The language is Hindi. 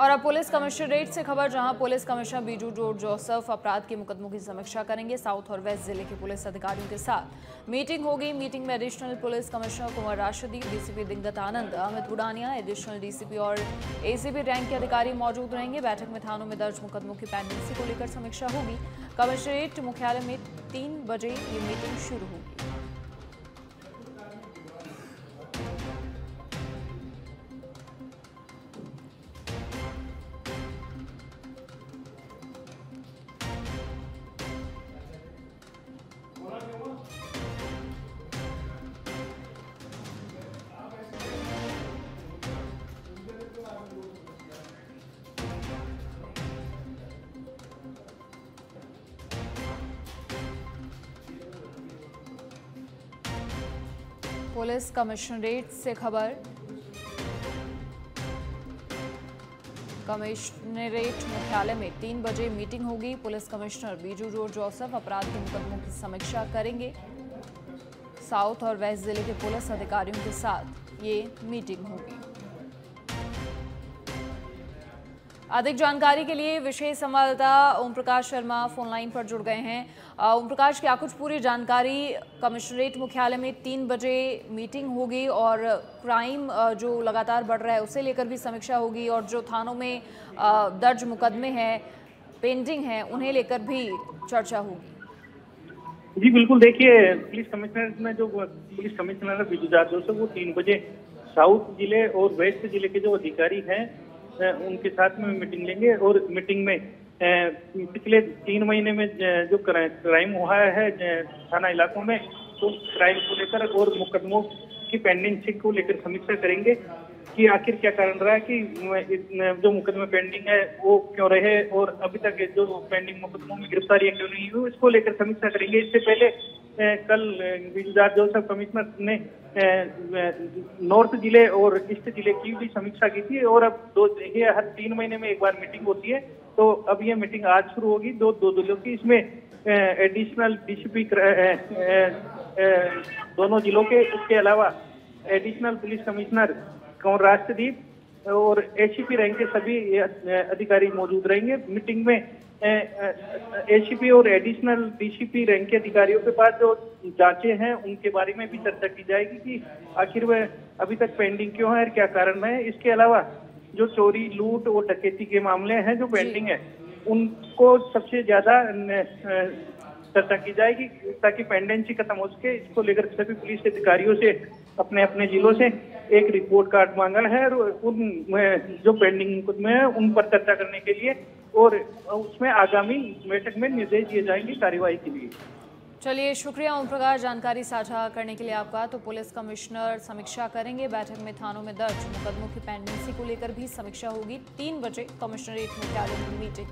और अब पुलिस कमिश्नरेट से खबर, जहाँ पुलिस कमिश्नर बीजू ज़ोर जोसफ अपराध के मुकदमों की समीक्षा करेंगे साउथ और वेस्ट ज़िले के पुलिस अधिकारियों के साथ। मीटिंग होगी, मीटिंग में additional police commissioner Kunwar Rashidi DCP Diggat Anand, Amit Budania additional DCP और एसीपी रैंक के अधिकारी मौजूद रहेंगे। बैठक में थानों में दर्ज मुकदमों की पेंडेंसी को लेकर समीक्षा होगी। कमिश्नरेट मुख्यालय में तीन बजे ये मीटिंग शुरू होगी। पुलिस कमिश्नरेट से खबर। कमिश्नरेट मुख्यालय में तीन बजे मीटिंग होगी। पुलिस कमिश्नर बीजू ज़ोर जोसफ अपराध के मुकदमों की समीक्षा करेंगे। साउथ और वेस्ट ज़िले के पुलिस अधिकारियों के साथ ये मीटिंग होगी। अधिक जानकारी के लिए विशेष संवाददाता ओम प्रकाश शर्मा फ़ोन लाइन पर जुड़ गए हैं। ओम प्रकाश क्या कुछ पूरी जानकारी कमिश्नरेट मुख्यालय में तीन बजे मीटिंग होगी और क्राइम जो लगातार बढ़ रहा है उसे लेकर भी समीक्षा होगी और जो थानों में दर्ज मुकदमे हैं, पेंडिंग हैं, उन्हें लेकर भी चर्चा होगी। जी, बिल्कुल। देखिए, पुलिस कमिश्नर में जो पुलिस कमिश्नर है, बिजू जादव वो तीन बजे साउथ ज़िले और वेस्ट ज़िले के जो अधिकारी हैं उनके साथ में मीटिंग लेंगे और मीटिंग में पिछले तीन महीने में जो क्राइम हुआ है थाना इलाकों में तो क्राइम को लेकर और मुकदमों की पेंडिंग को लेकर समीक्षा करेंगे। कि आखिर क्या कारण रहा है कि जो मुकदमे पेंडिंग है, वो क्यों रहे और अभी तक जो पेंडिंग मुकदमों में गिरफ्तारियाँ क्यों नहीं हुई, इसको लेकर समीक्षा करेंगे। इससे पहले कल गुजरात जोसफ कमिश्नर ने नॉर्थ ज़िले और ईस्ट ज़िले की भी समीक्षा की थी और अब दो, ये हर तीन महीने में एक बार मीटिंग होती है। तो अब ये मीटिंग आज शुरू होगी दो दो जिलों की। इसमें एडिशनल डीसीपी दोनों जिलों के इसके अलावा additional police commissioner Kanwar Rashtradeep और एसीपी रैंक के सभी अधिकारी मौजूद रहेंगे। मीटिंग में एसीपी और एडिशनल डीसीपी रैंक के अधिकारियों के पास जो जांचे हैं उनके बारे में भी चर्चा की जाएगी कि आखिर वह अभी तक पेंडिंग क्यों है और क्या कारण है। इसके अलावा जो चोरी लूट और डकैती के मामले हैं जो पेंडिंग है उनको सबसे ज़्यादा चर्चा की जाएगी ताकि पेंडेंसी खत्म हो सके। इसको लेकर सभी पुलिस अधिकारियों से अपने अपने जिलों से एक रिपोर्ट कार्ड मांगा है। और उन जो पेंडिंग मुकदमे हैं, उन पर चर्चा करने के लिए और उसमें आगामी बैठक में निर्देश दिए जाएँगे कार्यवाही के लिए। चलिए, शुक्रिया ओम प्रकाश, जानकारी साझा करने के लिए आपका। तो पुलिस कमिश्नर समीक्षा करेंगे। बैठक में थानों में दर्ज मुकदमों की पेंडेंसी को लेकर भी समीक्षा होगी। तीन बजे कमिश्नरेट मुख्यालय में मीटिंग